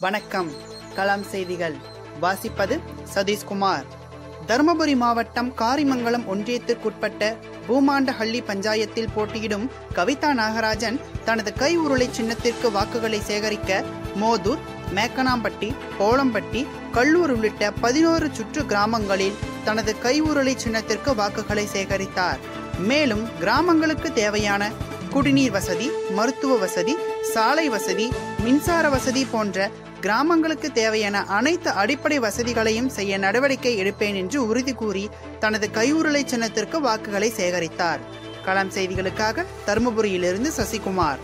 வணக்கம். கலாம் செய்திகள். வாசிப்பது சதீஷ்குமார். தருமபுரி மாவட்டம் காரிமங்கலம் ஒன்றியத்திற்குட்பட்ட பூமாண்டஹள்ளி பஞ்சாயத்தில் போட்டியிடும் கவிதா நாகராஜன் தனது கை உருளை சின்னத்திற்கு வாக்குகளை சேகரிக்க மோதூர் மேக்கனாம்பட்டி கோளம்பட்டி கல்லூர் உள்ளிட்ட பதினோரு சுற்று கிராமங்களில் தனது கை உருளை சின்னத்திற்கு வாக்குகளை சேகரித்தார். மேலும் கிராமங்களுக்கு தேவையான குடிநீர் வசதி மருத்துவ வசதி சாலை வசதி மின்சார வசதி போன்ற கிராமங்களுக்கு தேவையான அனைத்து அடிப்படை வசதிகளையும் செய்ய நடவடிக்கை எடுப்பேன் என்று உறுதி கூறி தனது கையுருளை சின்னத்திற்கு வாக்குகளை சேகரித்தார். களம் செய்திகளுக்காக தருமபுரியிலிருந்து சசிகுமார்.